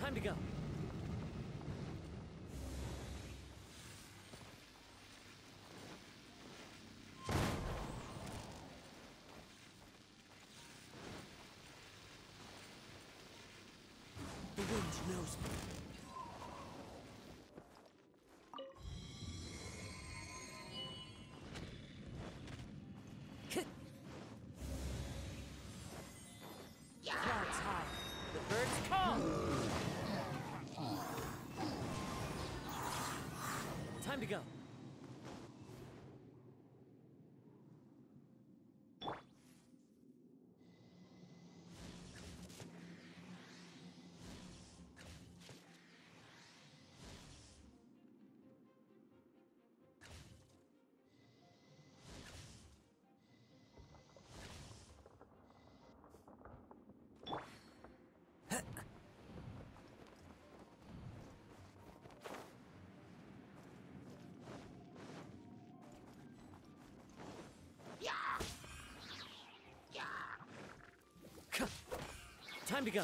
Time to go. The wind knows me. Time to go. Time to go.